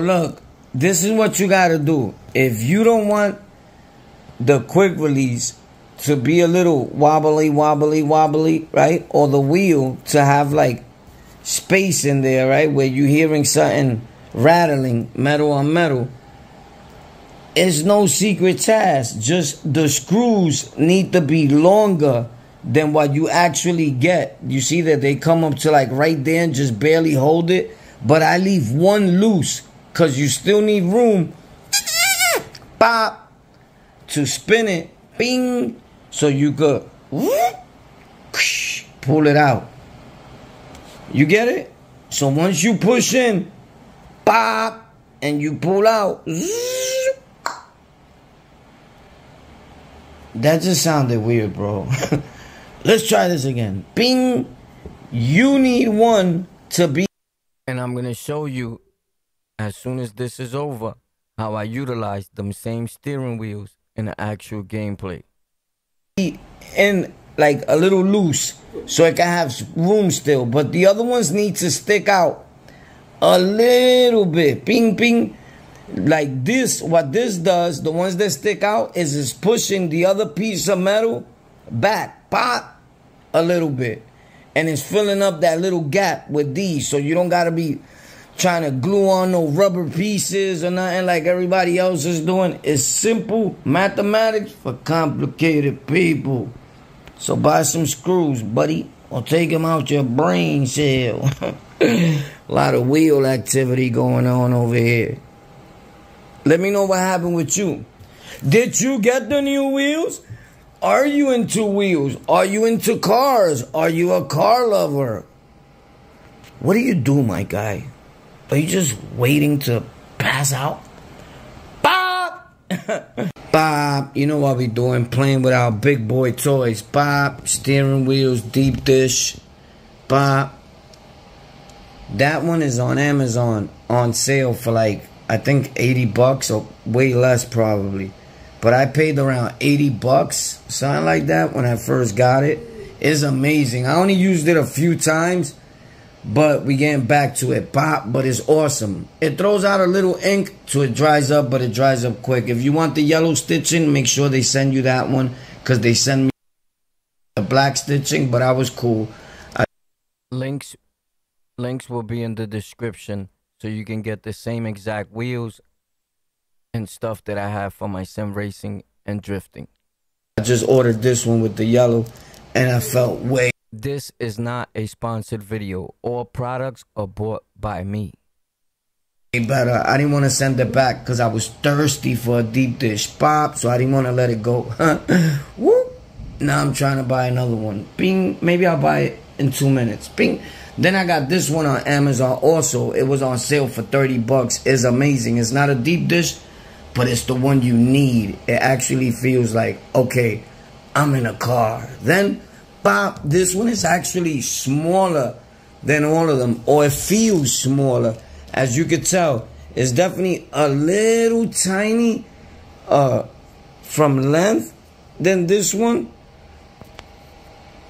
look, this is what you gotta do. If you don't want the quick release to be a little wobbly, wobbly, wobbly, right? Or the wheel to have like space in there, right? Where you're hearing something rattling metal on metal. It's no secret task. Just the screws need to be longer than what you actually get. You see that they come up to like right there and just barely hold it. But I leave one loose because you still need room pop, to spin it. Bing. So you could pull it out. You get it? So once you push in, pop, and you pull out, that just sounded weird, bro. Let's try this again. Bing. You need one to be. And I'm to show you as soon as this is over how I utilize them same steering wheels in the actual gameplay. In like a little loose so it can have room still, but the other ones need to stick out a little bit. Ping, ping. Like this, what this does, the ones that stick out, is it's pushing the other piece of metal back, pop, a little bit. And it's filling up that little gap with these. So you don't got to be trying to glue on no rubber pieces or nothing like everybody else is doing. It's simple mathematics for complicated people. So buy some screws, buddy, or take them out your brain cell. A lot of wheel activity going on over here. Let me know what happened with you. Did you get the new wheels? Are you into wheels? Are you into cars? Are you a car lover? What do you do, my guy? Are you just waiting to pass out? Bob! Bob, you know what we doing? Playing with our big boy toys. Bob, steering wheels, deep dish. Bob. That one is on Amazon on sale for like, I think 80 bucks or way less probably. But I paid around 80 bucks, something like that, when I first got it. It's amazing. I only used it a few times, but we getting back to it. Pop, but it's awesome. It throws out a little ink so it dries up, but it dries up quick. If you want the yellow stitching, make sure they send you that one because they send me the black stitching, but I was cool. I links, links will be in the description so you can get the same exact wheels and stuff that I have for my sim racing and drifting. I just ordered this one with the yellow and I felt way. This is not a sponsored video. All products are bought by me. Better. I didn't want to send it back because I was thirsty for a deep dish pop, so I didn't want to let it go. Whoop. Now I'm trying to buy another one. Bing. Maybe I'll buy it in two minutes. Bing. Then I got this one on Amazon also. It was on sale for 30 bucks. It's amazing. It's not a deep dish but it's the one you need. It actually feels like, okay, I'm in a car. Then, Bob, this one is actually smaller than all of them, or it feels smaller. As you could tell, it's definitely a little tiny uh, from length than this one.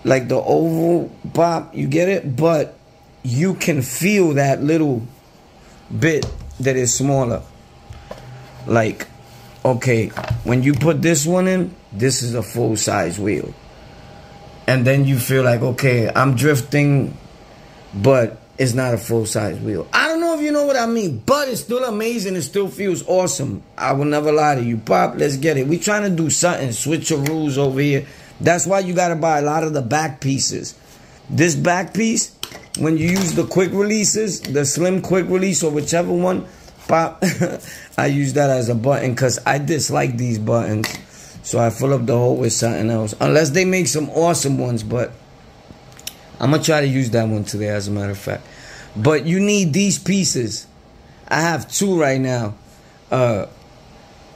Like the oval Bob, you get it? But you can feel that little bit that is smaller like okay when you put this one in this is a full size wheel and then you feel like okay i'm drifting but it's not a full size wheel. I don't know if you know what i mean but it's still amazing. It still feels awesome. I will never lie to you. Pop let's get it. We trying to do something switch your rules over here. That's why you got to buy a lot of the back pieces. This back piece when you use the quick releases the slim quick release or whichever one pop I use that as a button because I dislike these buttons. So I fill up the hole with something else. Unless they make some awesome ones, but I'm to try to use that one today, as a matter of fact. But you need these pieces. I have two right now. Uh,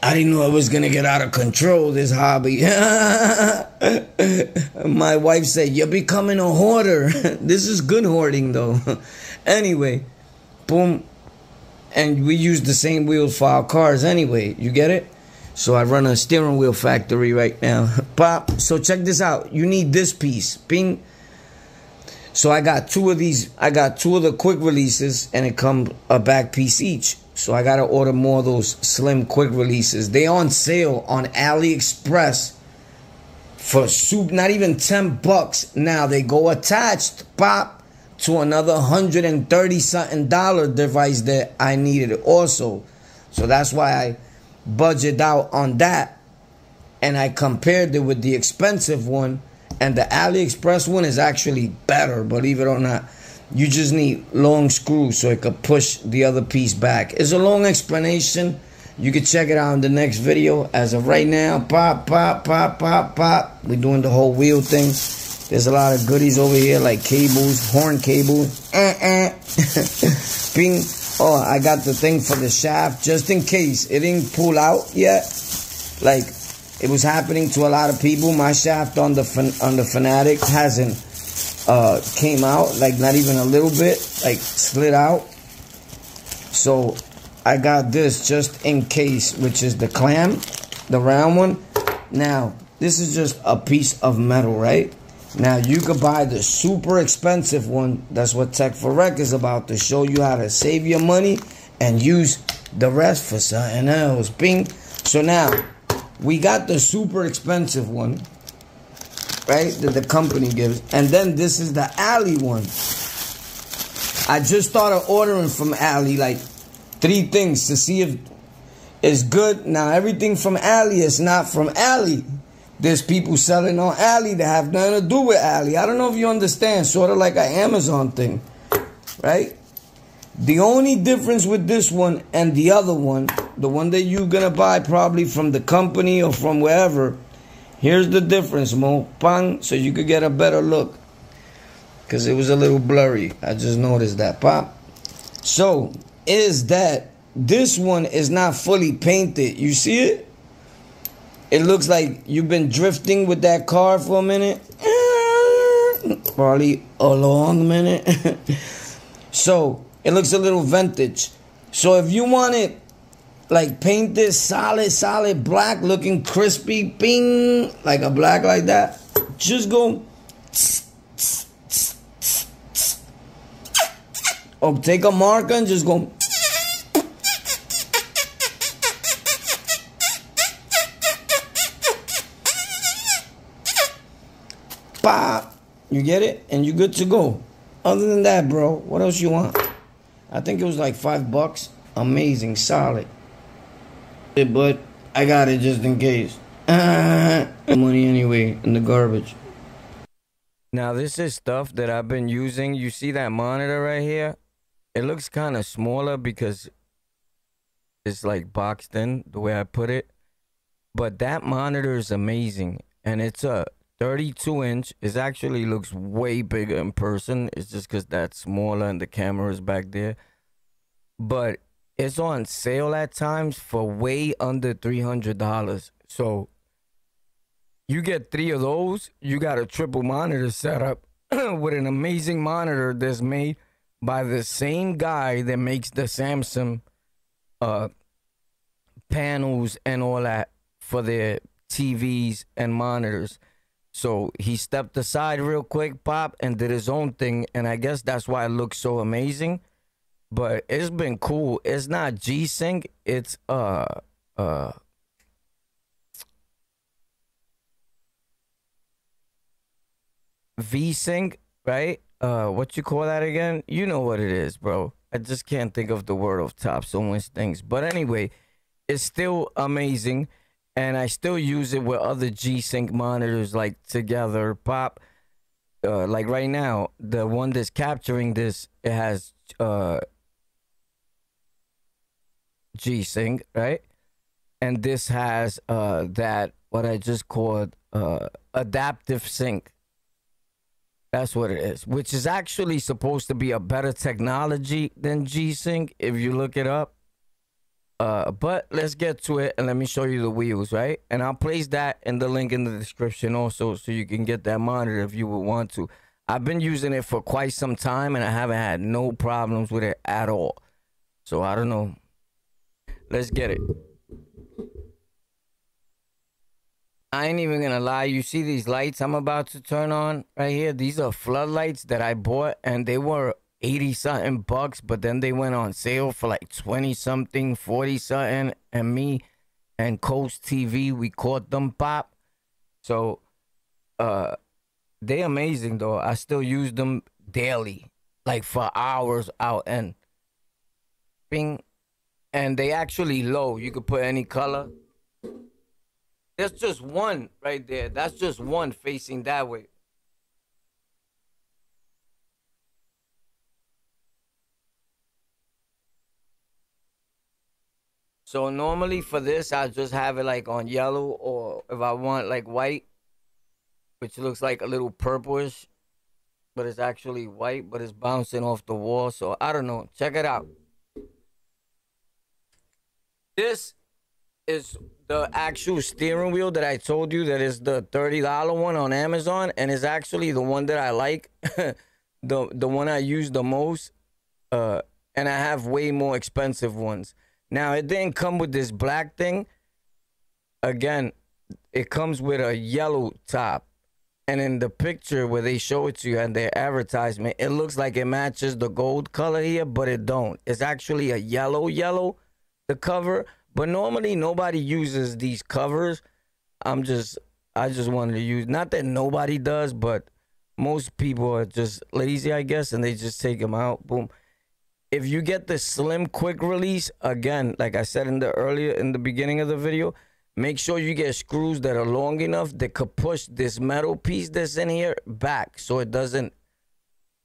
I didn't know I was to get out of control, this hobby. My wife said, You're becoming a hoarder. this is good hoarding, though. anyway, boom and we use the same wheels for our cars anyway. You get it? So I run a steering wheel factory right now. Pop. So check this out. You need this piece. Ping. So I got two of these. I got two of the quick releases, and it comes a back piece each. So I gotta order more of those slim quick releases. They on sale on AliExpress for soup, not even 10 bucks. Now they go attached, pop, to another 130 something dollar device that I needed also. So that's why I budgeted out on that. And I compared it with the expensive one. And the AliExpress one is actually better, believe it or not. You just need long screws so it could push the other piece back. It's a long explanation. You can check it out in the next video. As of right now, pop, pop, pop, pop, pop. We're doing the whole wheel thing. There's a lot of goodies over here like cables, horn cables. Uh, uh. Oh, I got the thing for the shaft just in case it didn't pull out yet. Like it was happening to a lot of people. My shaft on the on the Fanatec hasn't uh, came out, like not even a little bit, like slid out. So I got this just in case, which is the clam, the round one. Now, this is just a piece of metal, right? Now, you could buy the super expensive one. That's what Tek 4 Rek is about, to show you how to save your money and use the rest for something else. Bing. So now, we got the super expensive one right? That the company gives. And then this is the Ali one. I just started ordering from Ali like three things to see if it's good. Now everything from Ali is not from Ali. There's people selling on Ali that have nothing to do with Ali. I don't know if you understand, sort of like an Amazon thing, right? The only difference with this one and the other one, the one that you're gonna buy probably from the company or from wherever, Here's the difference, Mo. Pang, so you could get a better look. Because it was a little blurry. I just noticed that. Pop. So, is that this one is not fully painted. You see it? It looks like you've been drifting with that car for a minute. Probably a long minute. so, it looks a little vintage. So, if you want it like paint this solid, solid black, looking crispy, bing, like a black like that. Just go. Or oh, take a marker and just go. You get it? And you're good to go. Other than that, bro, what else you want? I think it was like five bucks. Amazing, solid but I got it just in case. Money anyway in the garbage. Now this is stuff that I've been using. You see that monitor right here? It looks kind of smaller because it's like boxed in the way I put it. But that monitor is amazing. And it's a 32 inch. It actually looks way bigger in person. It's just because that's smaller and the camera is back there. But it's on sale at times for way under $300. So you get three of those, you got a triple monitor setup with an amazing monitor that's made by the same guy that makes the Samsung uh, panels and all that for their TVs and monitors. So he stepped aside real quick, pop, and did his own thing. And I guess that's why it looks so amazing but it's been cool. It's not G Sync. It's uh uh. V Sync, right? Uh, what you call that again? You know what it is, bro. I just can't think of the word off top. So much things, but anyway, it's still amazing, and I still use it with other G Sync monitors like together pop. Uh, like right now, the one that's capturing this, it has uh G Sync, right? And this has uh that what I just called uh adaptive sync. That's what it is, which is actually supposed to be a better technology than G Sync if you look it up. Uh, but let's get to it and let me show you the wheels, right? And I'll place that in the link in the description also so you can get that monitor if you would want to. I've been using it for quite some time and I haven't had no problems with it at all. So I don't know. Let's get it. I ain't even gonna lie. You see these lights I'm about to turn on right here? These are floodlights that I bought and they were 80 something bucks, but then they went on sale for like 20 something, 40 something. And me and Coast TV, we caught them pop. So uh they amazing though. I still use them daily, like for hours out and bing. And they actually low. You could put any color. There's just one right there. That's just one facing that way. So normally for this, I just have it like on yellow, or if I want like white, which looks like a little purplish, but it's actually white, but it's bouncing off the wall. So I don't know. Check it out. This is the actual steering wheel that I told you that is the $30 one on Amazon and is actually the one that I like. the the one I use the most. Uh and I have way more expensive ones. Now it didn't come with this black thing. Again, it comes with a yellow top. And in the picture where they show it to you and their advertisement, it looks like it matches the gold color here, but it don't. It's actually a yellow yellow, the cover. But normally nobody uses these covers. I'm just I just wanted to use not that nobody does, but most people are just lazy, I guess, and they just take them out. Boom. If you get the slim quick release, again, like I said in the earlier in the beginning of the video, make sure you get screws that are long enough that could push this metal piece that's in here back so it doesn't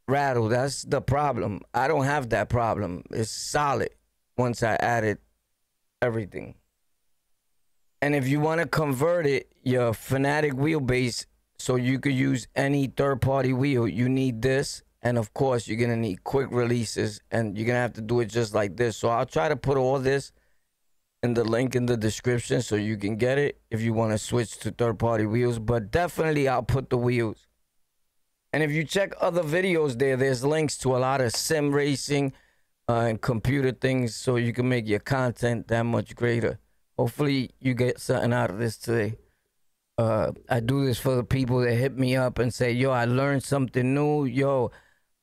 rattle. That's the problem. I don't have that problem. It's solid once I added everything. And if you want to convert it, your Fanatec wheelbase, so you could use any third party wheel, you need this. And of course, you're to need quick releases and you're to have to do it just like this. So I'll try to put all this in the link in the description so you can get it if you want to switch to third party wheels. But definitely, I'll put the wheels. And if you check other videos there, there's links to a lot of sim racing uh, and computer things so you can make your content that much greater. Hopefully, you get something out of this today. Uh, I do this for the people that hit me up and say, "Yo, I learned something new. Yo,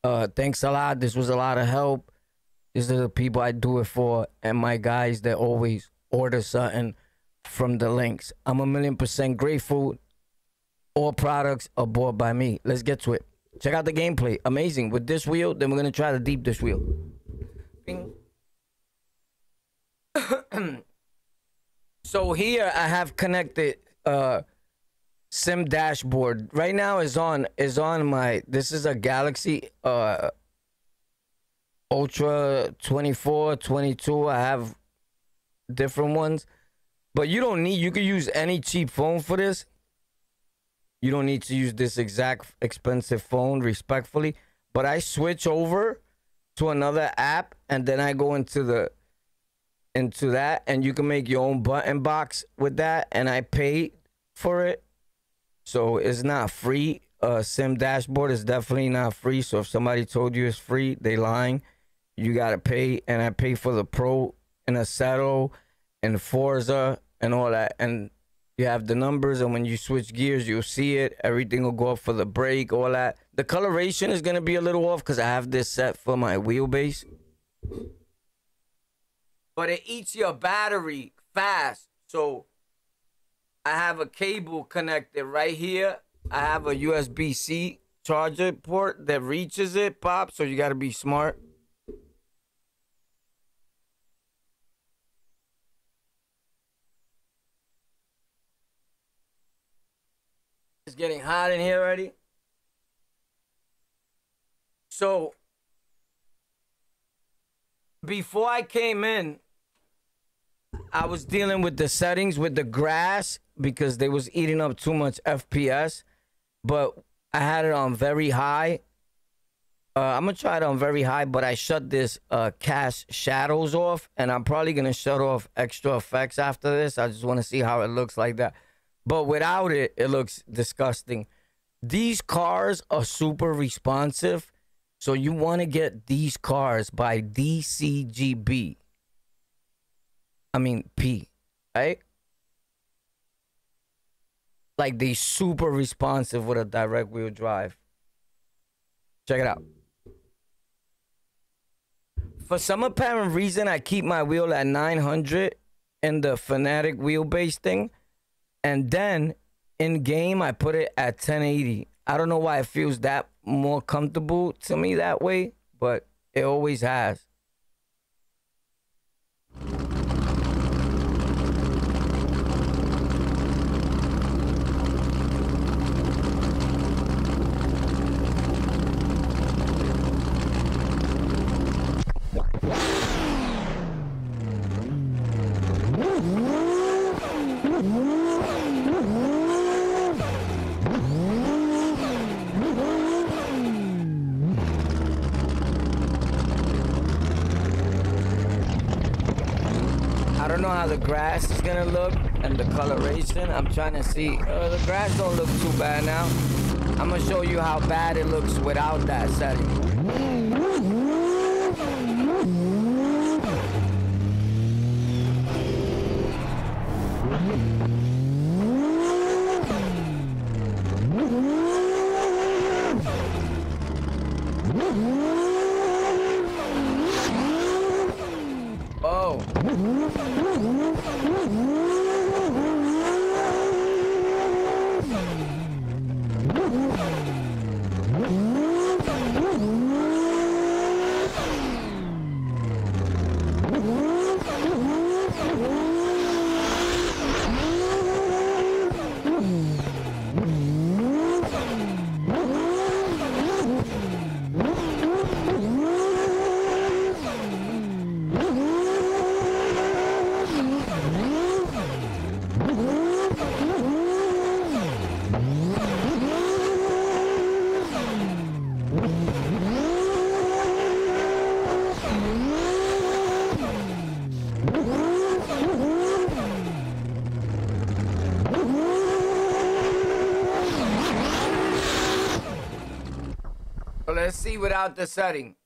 uh, thanks a lot. This was a lot of help." These are the people I do it for, and my guys that always order something from the links. I'm a million percent grateful. All products are bought by me. Let's get to it. Check out the gameplay. Amazing. With this wheel, then we're gonna try the deep dish wheel. Bing. so here I have connected uh sim dashboard. Right now is on is on my this is a Galaxy uh Ultra 24, 22. I have different ones. But you don't need you can use any cheap phone for this. You don't need to use this exact expensive phone respectfully, but I switch over to another app and then I go into the into that and you can make your own button box with that and I pay for it. So it's not free. Uh Sim dashboard is definitely not free. So if somebody told you it's free, they lying. You gotta pay and I pay for the pro and Assetto and Forza and all that and you have the numbers and when you switch gears you'll see it everything will go up for the brake all that the coloration is going to be a little off because i have this set for my wheelbase but it eats your battery fast so i have a cable connected right here i have a usb-c charger port that reaches it pop so you got to be smart It's getting hot in here already. So before I came in, I was dealing with the settings with the grass because they was eating up too much FPS. But I had it on very high. Uh, I'm gonna try it on very high, but I shut this uh, cast shadows off, and I'm probably gonna shut off extra effects after this. I just want to see how it looks like that. But without it, it looks disgusting. These cars are super responsive. So you want to get these cars by DCGB. I mean P, right? Like they super responsive with a direct wheel drive. Check it out. for some apparent reason, I keep my wheel at 900 in the Fanatec wheelbase thing. And then in game, I put it at 1080. I don't know why it feels that more comfortable to me that way, but it always has. The grass is gonna look and the coloration. I'm trying to see. Uh, the grass don't look too bad now. I'm gonna show you how bad it looks without that setting. The setting.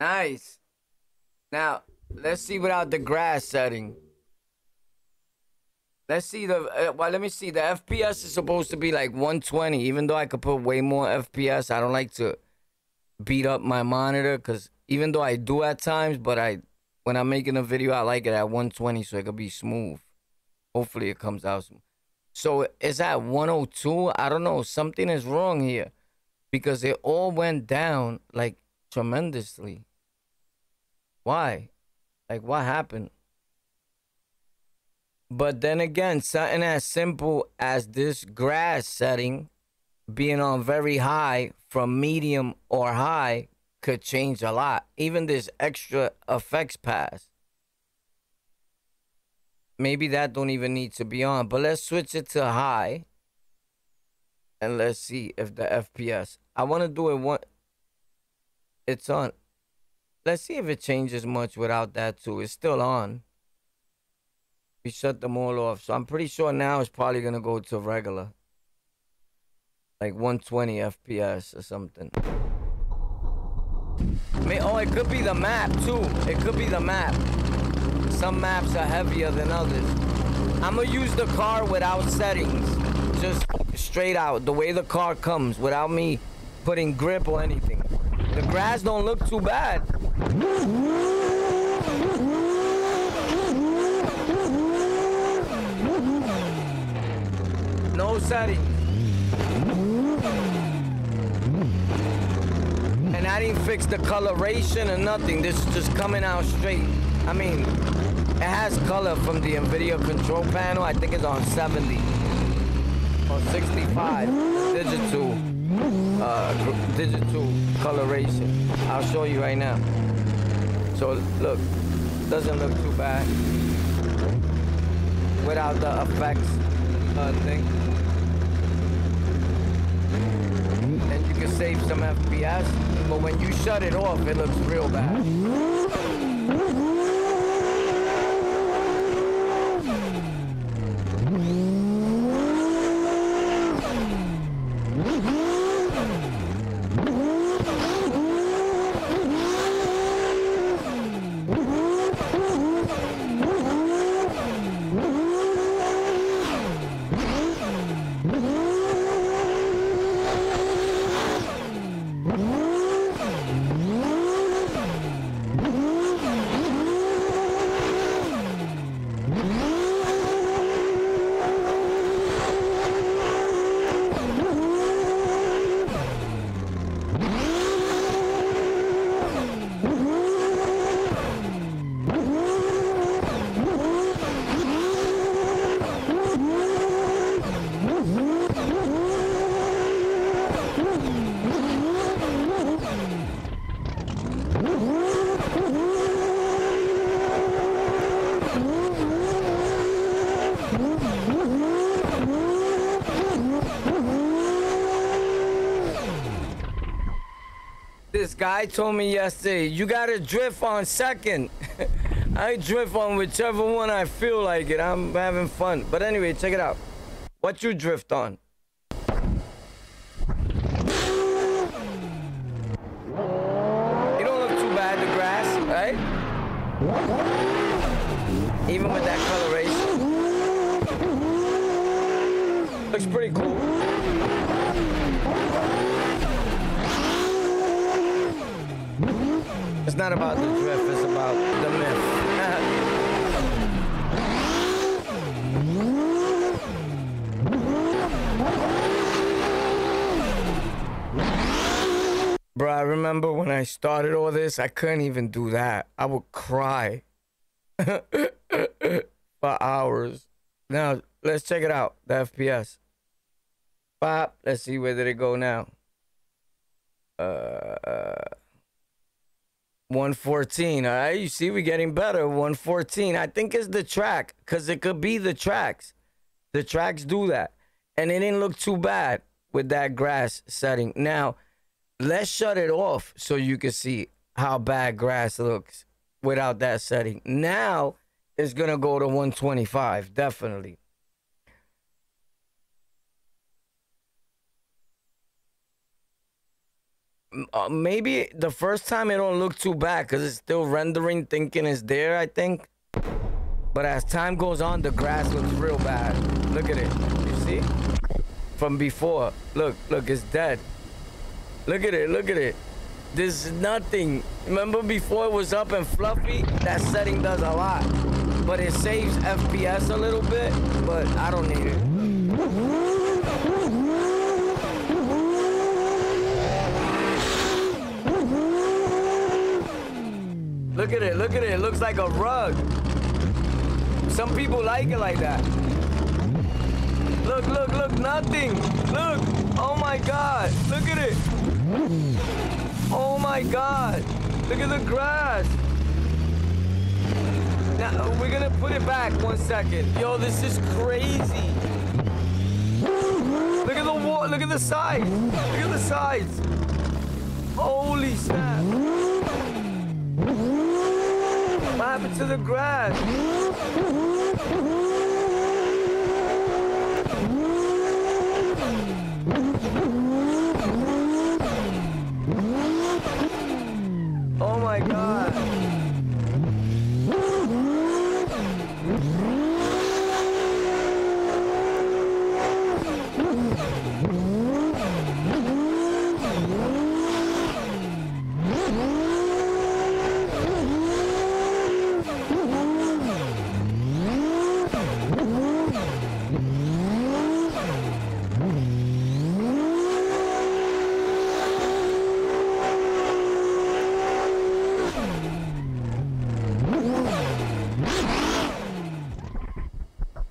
Nice. Now, let's see without the grass setting. Let's see the, uh, well, let me see. The FPS is supposed to be like 120, even though I could put way more FPS. I don't like to beat up my monitor because even though I do at times, but I, when I'm making a video, I like it at 120 so it could be smooth. Hopefully it comes out smooth. So it's at 102. I don't know. Something is wrong here because it all went down like tremendously. Why? Like, what happened? But then again, something as simple as this grass setting being on very high from medium or high could change a lot. Even this extra effects pass. Maybe that don't even need to be on. But let's switch it to high. And let's see if the FPS. I want to do it one. It's on. Let's see if it changes much without that too. It's still on. We shut them all off. So I'm pretty sure now it's probably going to go to regular. Like 120 FPS or something. Oh, it could be the map too. It could be the map. Some maps are heavier than others. I'm going to use the car without settings. Just straight out. The way the car comes without me putting grip or anything. The grass don't look too bad. No setting. And I didn't fix the coloration or nothing. This is just coming out straight. I mean, it has color from the NVIDIA control panel. I think it's on 70 or 65. Digital, uh, digital coloration. I'll show you right now. So look, doesn't look too bad without the effects uh, thing. And you can save some FPS but when you shut it off, it looks real bad. This guy told me yesterday, you gotta drift on second. I drift on whichever one I feel like it. I'm having fun. But anyway, check it out. What you drift on? You don't look too bad, the grass, right? Even with that coloration. Looks pretty cool. Not about the drift, it's about the myth. Bro, I remember when I started all this, I couldn't even do that. I would cry for hours. Now, let's check it out. The FPS. Pop. Let's see where did it go now. Uh, 114. All right, you see, we're getting better. 114. I think it's the track because it could be the tracks. The tracks do that. And it didn't look too bad with that grass setting. Now, let's shut it off so you can see how bad grass looks without that setting. Now, it's going to go to 125, definitely. Uh, maybe the first time it don't look too bad because it's still rendering thinking it's there i think. But as time goes on the grass looks real bad. Look at it. You see? From before. Look look it's dead. Look at it look at it. There's nothing. Remember before it was up and fluffy? That setting does a lot. But it saves fps a little bit but i don't need it Look at it, look at it. It looks like a rug. Some people like it like that. Look, look, look, nothing. Look. Oh my god. Look at it. Oh my god. Look at the grass. Now, we're gonna put it back one second. Yo, this is crazy. Look at the wall. Look at the sides. Look at the sides. Holy snap. What to the grass? Oh my god.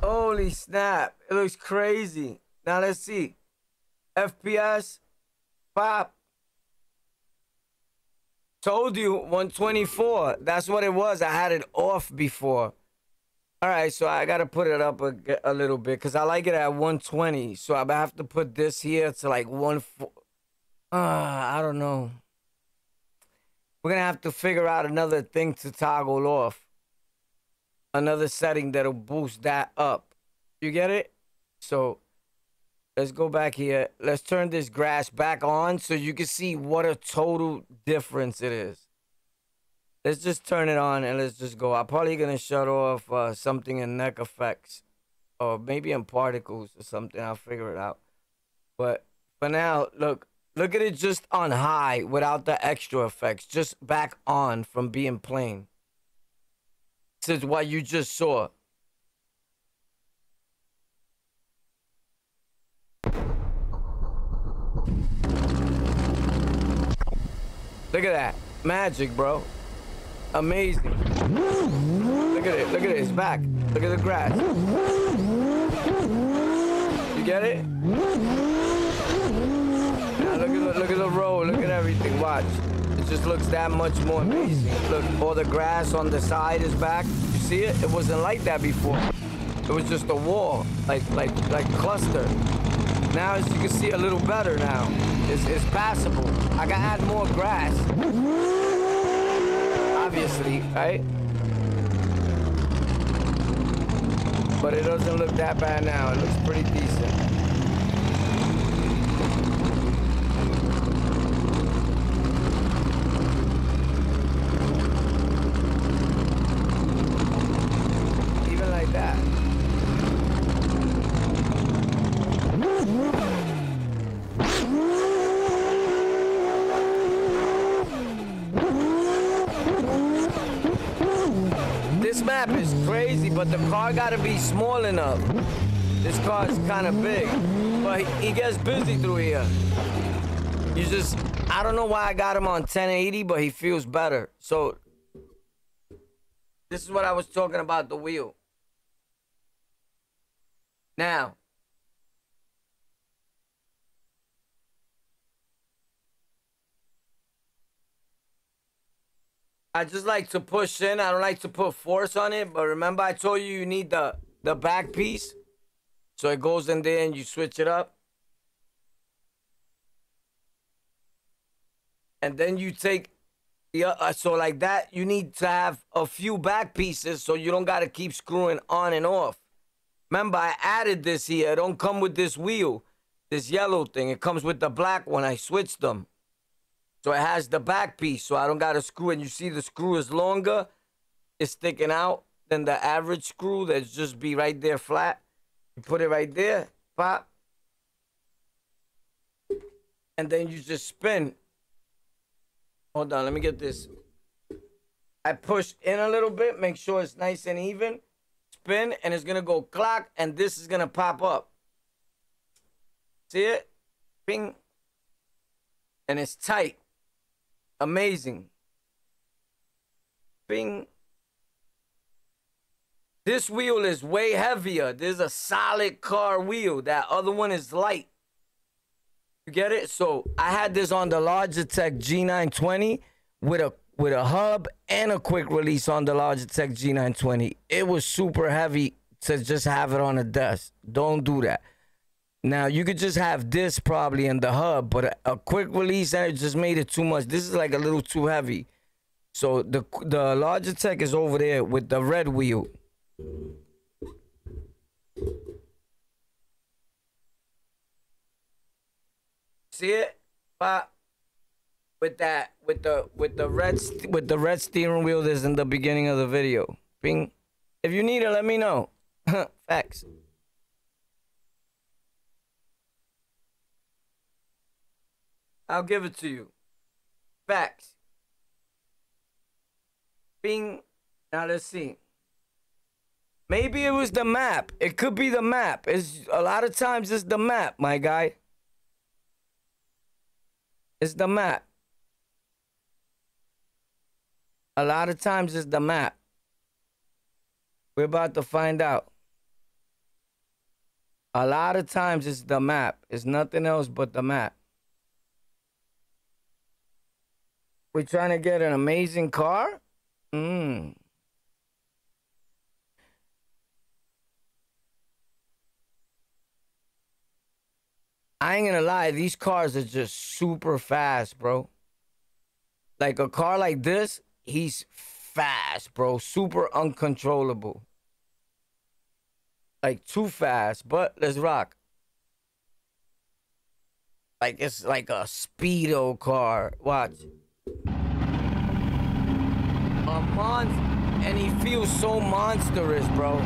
Holy snap. It looks crazy. Now let's see. FPS. Pop. Told you 124. That's what it was. I had it off before. All right, so I got to put it up a, a little bit because I like it at 120. So I have to put this here to like one. Uh, I don't know. we're gonna have to figure out another thing to toggle off. Another setting that'll boost that up. You get it? So let's go back here. Let's turn this grass back on so you can see what a total difference it is. Let's just turn it on and let's just go. I'm probably gonna shut off uh, something in neck effects or maybe in particles or something. I'll figure it out. But for now, look, look at it just on high without the extra effects, just back on from being plain. This is what you just saw. Look at that. Magic, bro. Amazing. Look at it. Look at it. It's back. Look at the grass. You get it? Now look at the, look at the road. Look at everything. Watch. It just looks that much more amazing. Look, all the grass on the side is back. You see it? It wasn't like that before. It was just a wall, like like like cluster. Now as you can see a little better now. It's, it's passable. I can add more grass. Obviously, right? But it doesn't look that bad now. It looks pretty decent. Even like that. This map is crazy, but the car gotta be small enough. This car is kind of big, but he, gets busy through here. You just, I don't know why I got him on 1080, but he feels better. So, this is what I was talking about the wheel. Now, I just like to push in. I don't like to put force on it. But remember I told you you need the, the back piece? So it goes in there and you switch it up. And then you take the uh, so like that you need to have a few back pieces so you don't got to keep screwing on and off. Remember I added this here. It don't come with this wheel. This yellow thing. It comes with the black one. I switched them. So it has the back piece, so I don't got a screw And You see the screw is longer, it's sticking out than the average screw that's just be right there flat. You put it right there, pop. And then you just spin. Hold on, let me get this. I push in a little bit, make sure it's nice and even. Spin, and it's gonna go clock, and this is gonna pop up. See it? Ping. And it's tight. Amazing. Bing. This wheel is way heavier. There's a solid car wheel. That other one is light. You get it? So I had this on the Logitech G920 with a with a hub and a quick release on the Logitech G920. It was super heavy to just have it on a desk. Don't do that. Now you could just have this probably in the hub, but a, a, quick release and it just made it too much. This is like a little too heavy. So the the Logitech is over there with the red wheel. See it? But with that with the with the red with the red steering wheel that's in the beginning of the video. Bing. If you need it, let me know. Facts. I'll give it to you. Facts. Bing. Now let's see. Maybe it was the map. It could be the map. It's a lot of times it's the map, my guy. It's the map. A lot of times it's the map. We're about to find out. A lot of times it's the map. It's nothing else but the map. We're trying to get an amazing car? Mmm. I ain't gonna lie, these cars are just super fast, bro. like a car like this, he's fast, bro. Super uncontrollable. Like too fast, but let's rock. Like it's like a speedo car. Watch. A mon and he feels so monstrous, bro.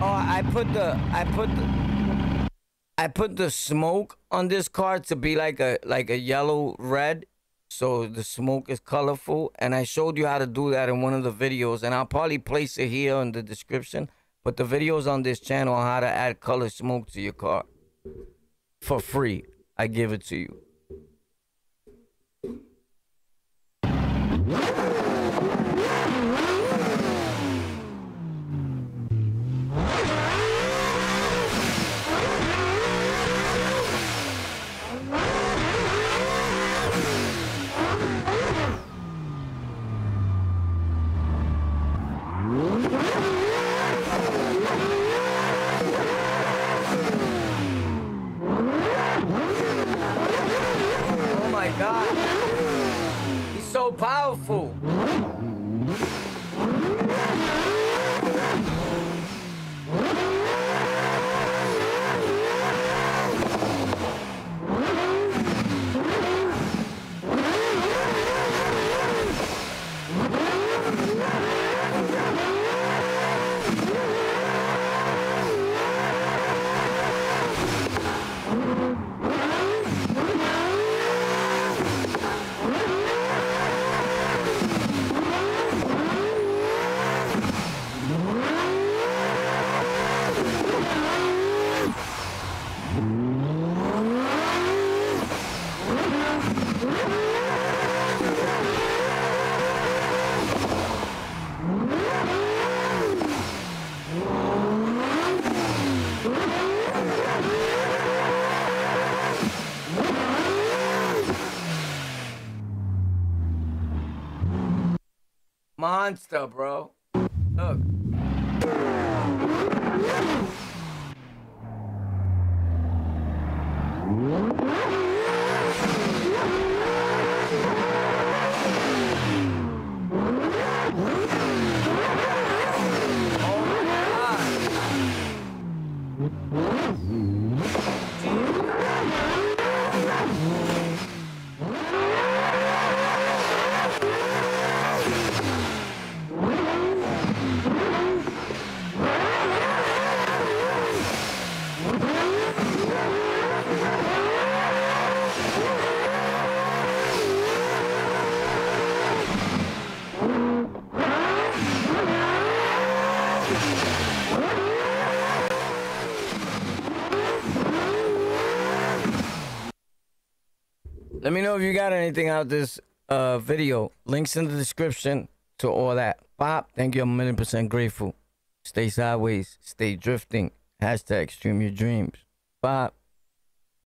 Oh, I put the I put the I put the smoke on this car to be like a like a yellow red so the smoke is colorful and I showed you how to do that in one of the videos and I'll probably place it here in the description but the videos on this channel on how to add color smoke to your car. For free I give it to you Oh my god. He's so powerful. Monster, bro. Look. Oh my god. Let me know if you got anything out this uh video. Links in the description to all that. Pop, thank you. I'm a million percent grateful. Stay sideways. Stay drifting. Hashtag stream your dreams. Pop.